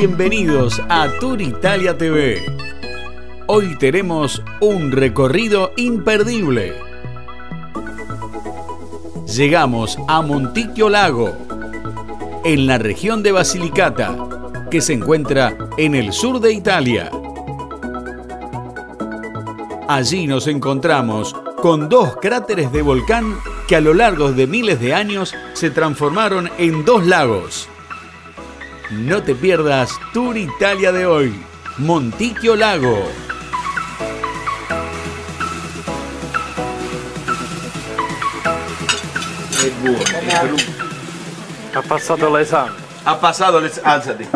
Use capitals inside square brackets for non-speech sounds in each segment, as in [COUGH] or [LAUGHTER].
Bienvenidos a Tour Italia TV. Hoy tenemos un recorrido imperdible. Llegamos a Monticchio Lago, en la región de Basilicata, que se encuentra en el sur de Italia. Allí nos encontramos con dos cráteres de volcán que a lo largo de miles de años se transformaron en dos lagos. No te pierdas Tour Italia de hoy, Monticchio Lago. È buono, è brutto. Ha passato l'esame. Ha passato le... Alzati.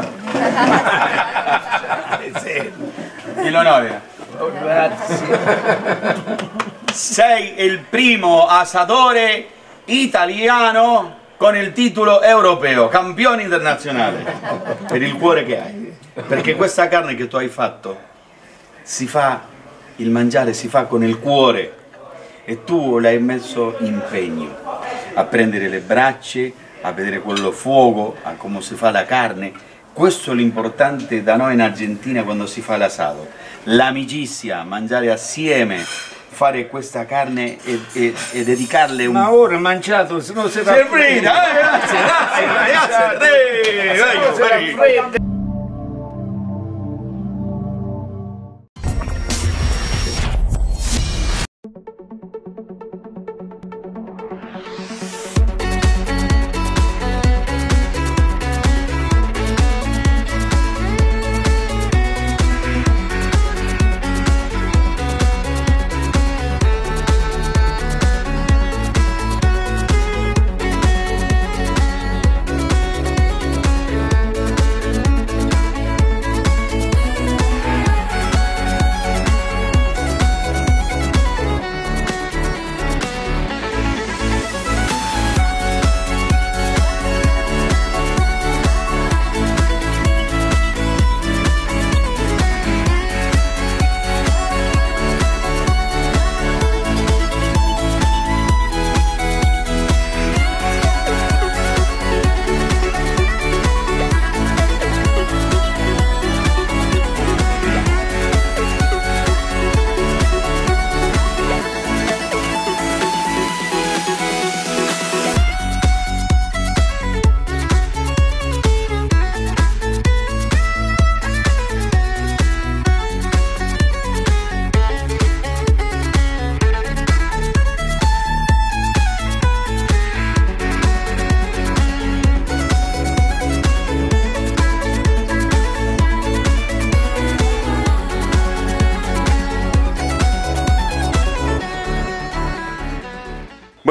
Il [LAUGHS] onore. Sei il primo asadore italiano con il titolo europeo, campione internazionale. Per il cuore che hai. Perché questa carne che tu hai fatto si fa, il mangiare si fa con il cuore e tu l'hai messo impegno a prendere le braccia, a vedere quello fuoco, a come si fa la carne. Questo è l'importante da noi in Argentina quando si fa l'asado. L'amicizia, mangiare assieme, fare questa carne e, e- e dedicarle un... Ma ora mangiato, se no si Servrita, eh, grazie, [LAUGHS] grazie, grazie, eh, vai, vai.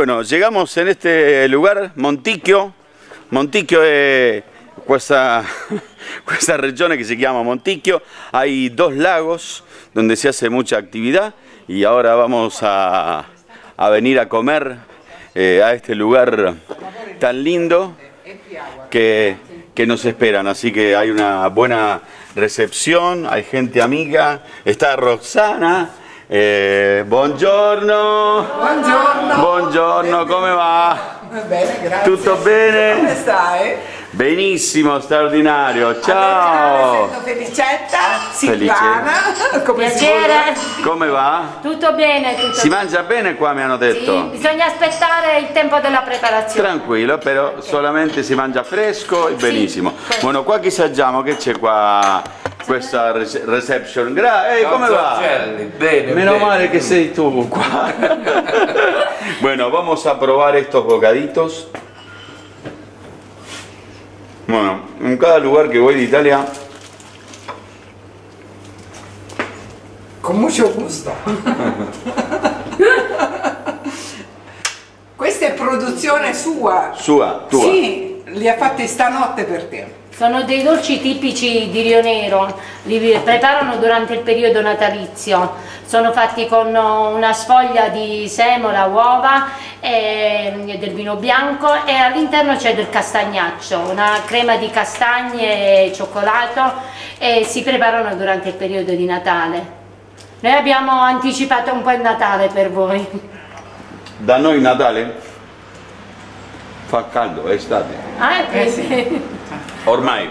Bueno, llegamos en este lugar, Monticchio. Monticchio è [LAUGHS] questa, regione che si chiama Monticchio. Hay dos lagos donde se hace mucha actividad y ahora vamos a, a venir a comer eh, a este lugar tan lindo que, que nos esperan. Así que hay una buena recepción, hay gente amiga, está Roxana. Eh, buongiorno. Buongiorno. Buongiorno, come va? Bene, grazie. Tutto bene? Come stai? Benissimo, straordinario. Ciao. Felicetta, Silvana, [LAUGHS] come Piacere, Come va? tutto bene, tutto Si mangia bene qua, mi hanno Sì, detto. bisogna aspettare il tempo della preparazione. Tranquillo, però solamente si mangia fresco e benissimo. Sì. Bueno, qua che assaggiamo? Che c'è qua? Questa rece- reception. Gra- Ehi, come va? Bene, Meno bene. male que sei tú qua. [LAUGHS] bueno, vamos a probar estos bocaditos. Bueno, en cada lugar que voy de Italia, Con mucho gusto. [LAUGHS] Questa è produzione sua. sua, tua. Sì, li ha fatti stanotte per te. Sono dei dolci tipici di Rio Nero, li preparano durante il periodo natalizio. Sono fatti con una sfoglia di semola, uova e del vino bianco e all'interno c'è del castagnaccio, una crema di castagne e cioccolato e si preparano durante il periodo di Natale. Noi abbiamo anticipato un po' il Natale per voi. Da noi Natale fa caldo, è estate. Ah, Eh sì. [LAUGHS] ormai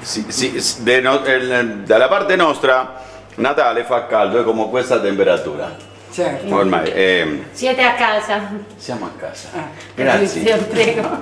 sì, sì, s- de no- eh, dalla parte nostra Natale fa caldo, è come questa temperatura. Certo. Ormai eh, Siete a casa? siamo a casa. Ah, Grazie. Prego.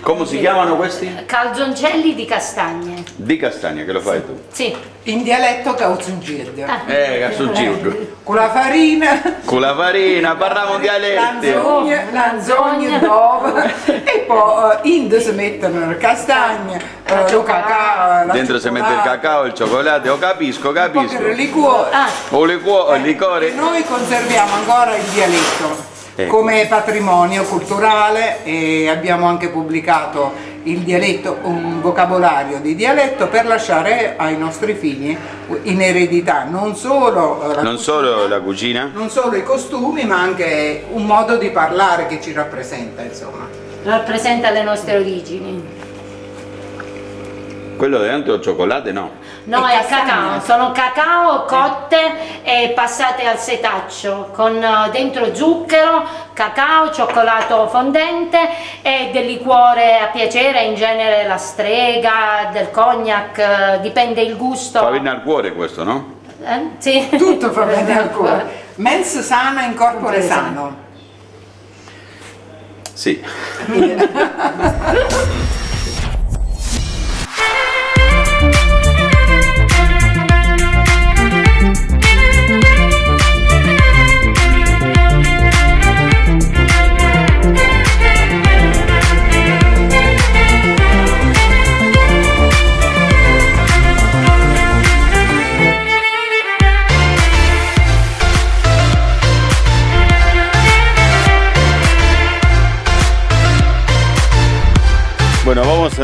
Come si chiamano questi? Calzoncelli di castagne. Di castagna, che lo fai tu? Sì. In dialetto cauzungirdio. Ah. Eh, Cassugirgo. Con la farina, Con la farina, parliamo dialetti. lanzogne, lanzogne d'uovo e poi eh, in si mettono le castagne, eh, lo cacao, Dentro si mette il cacao, il cioccolato, oh, capisco, capisco. che liquore. Ah, O liquore, il liquore. Noi conserviamo ancora il dialetto Ecco. come patrimonio culturale e abbiamo anche pubblicato il dialetto, un vocabolario di dialetto per lasciare ai nostri figli in eredità non solo, eh, la Non cucina, solo la cucina, non solo i costumi ma anche un modo di parlare che ci rappresenta insomma. rappresenta le nostre origini. Quello dentro cioccolato no. No, è castagne. cacao, sono cacao cotte e passate al setaccio con eh, dentro zucchero, cacao, cioccolato fondente e del liquore a piacere, in genere la strega, del cognac, eh, dipende il gusto. Fa bene al cuore questo, no? Eh? Sì. Tutto fa bene al [LAUGHS] cuore. Mens sana in corpore Corpore sano. Sì. [LAUGHS]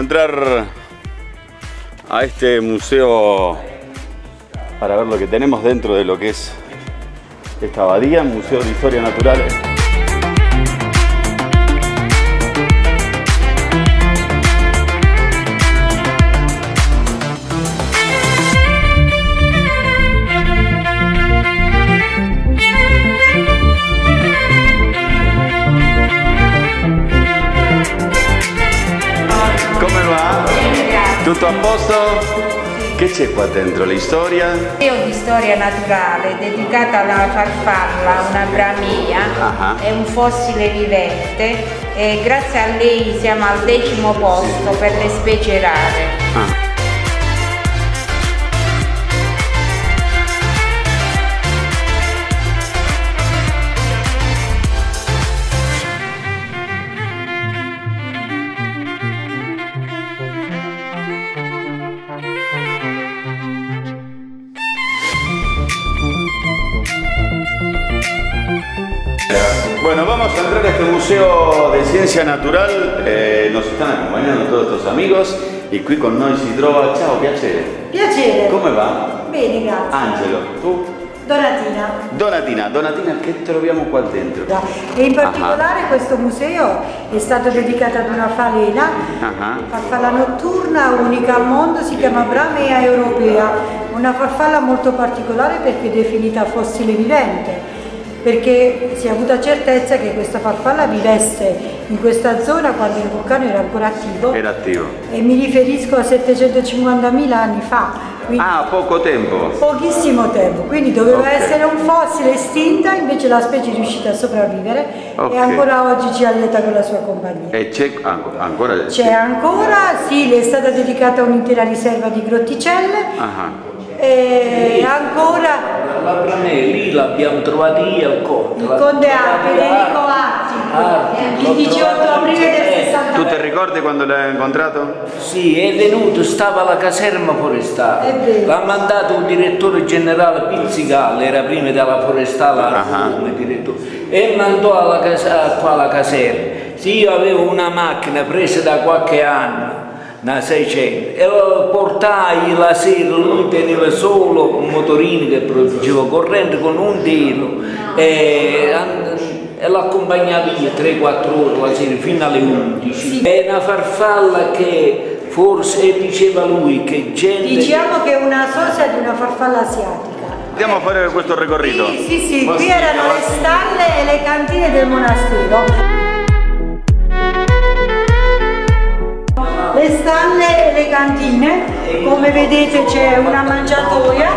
entrar a este museo para ver lo que tenemos dentro de lo que es esta abadía, Museo de Historia Natural. Tutto a posto? Che c'è qua dentro? La storia? Museo di storia naturale dedicata alla farfalla, una bramia, Ah. è un fossile vivente e grazie a lei siamo al decimo posto per le specie rare. Ah. Bueno, vamos a entrar a este museo de ciencia natural. Eh, nos están acompañando todos estos amigos y qui con noi si trova. Ciao, piacere. Piacere. Come va? Bene, grazie. Angelo, tu? Donatina. Donatina, Donatina, che troviamo qua dentro? E in particolare questo museo è stato dedicato ad una falena, Ah. farfalla notturna unica al mondo, si chiama Bramea europea, una farfalla molto particolare perché è definita fossile vivente, perché si è avuta certezza che questa farfalla vivesse in questa zona quando il vulcano era ancora attivo Era attivo. e mi riferisco a 750.000 anni fa. Ah, poco tempo. Pochissimo tempo, quindi doveva Ok. essere un fossile estinta, invece la specie è riuscita a sopravvivere Ok. e ancora oggi ci allieta con la sua compagnia. E c'è an- ancora... C'è ancora, sì, le è stata dedicata un'intera riserva di grotticelle Ah, e ancora La Bramè, lì l'abbiamo trovata io al conte. il conte A, Federico Atti, Arti, il l'ho 18 trovato aprile del eh, Tu 69. ti ricordi quando l'hai incontrato? Sì, è venuto, stava alla caserma forestale. L'ha mandato un direttore generale Pizzicalle, era prima della forestale a Ah. come direttore, e mandò alla, casa, qua alla caserma. Sì, io avevo una macchina presa da qualche anno, una 600, e lo portai la sera, lui teneva solo un motorino che produceva corrente con un telo e, e l'accompagnava io 3-4 ore la sera fino alle 11. È una farfalla che forse diceva lui che gente... Diciamo che è una sosia di una farfalla asiatica. Andiamo a fare questo ricorrito. Sì, sì, sì, qui erano le stalle e le cantine del monastero. Le stalle e le cantine, come vedete c'è una mangiatoia,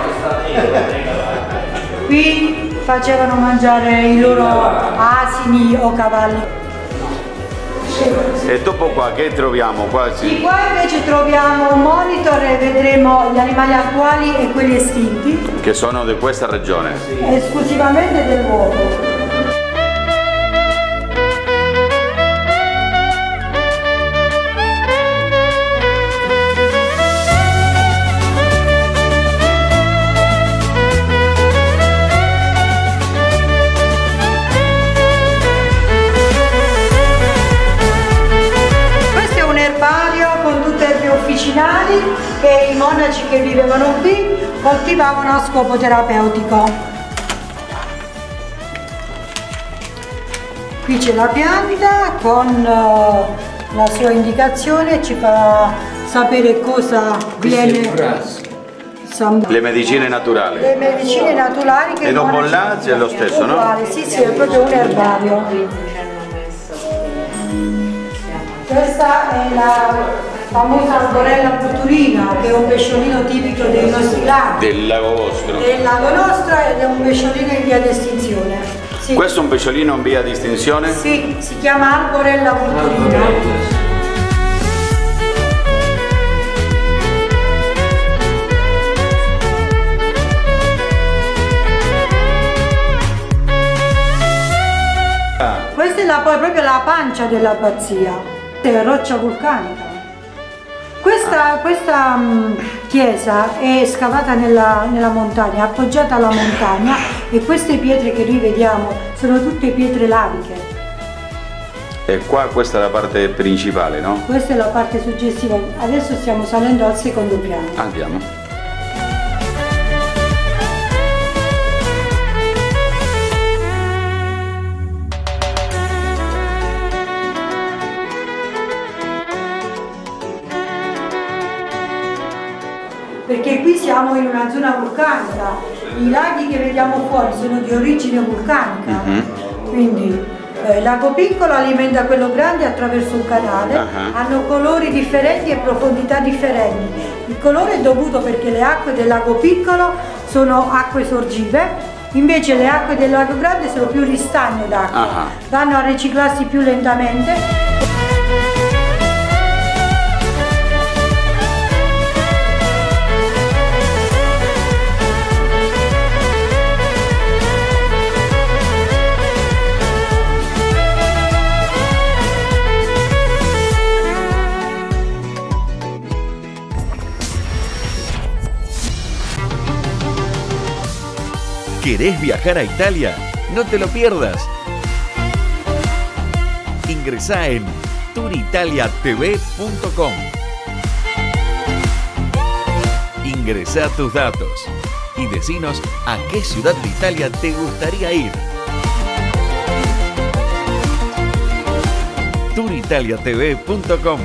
qui facevano mangiare i loro asini o cavalli. E dopo qua che troviamo? Qua Di qua invece troviamo un monitor e vedremo gli animali attuali e quelli estinti, Che sono di questa regione. esclusivamente del luogo. Che vivevano qui coltivavano a scopo terapeutico. Qui c'è la pianta con eh, la sua indicazione, ci fa sapere cosa viene Le medicine naturali. le medicine naturali che E dopo monaci- là c'è lo stesso, no? Sì, sì, è proprio un erbario. Questa è la famosa arborella purpurina, che è un pesciolino tipico dei nostri laghi, Del lago vostro. del lago nostro ed è un pesciolino in via di estinzione. Sì, Questo è un pesciolino in via di estinzione? sì, si chiama arborella purpurina. Questa è la- poi proprio la pancia dell'abbazia, è roccia vulcanica. Questa, questa, mh, chiesa è scavata nella, nella montagna, appoggiata alla montagna e queste pietre che noi vediamo sono tutte pietre laviche. E qua questa è la parte principale, no? Questa è la parte suggestiva. Adesso stiamo salendo al secondo piano. Andiamo. Perché qui siamo in una zona vulcanica, i laghi che vediamo fuori sono di origine vulcanica, quindi eh, il lago piccolo alimenta quello grande attraverso un canale, Ah. hanno colori differenti e profondità differenti. Il colore è dovuto perché le acque del lago piccolo sono acque sorgive, invece le acque del lago grande sono più ristagno d'acqua, Ah. vanno a riciclarsi più lentamente. ¿Querés viajar a Italia? No te lo pierdas. Ingresá en touritaliatv.com. Ingresá tus datos y decinos a qué ciudad de Italia te gustaría ir. touritaliatv.com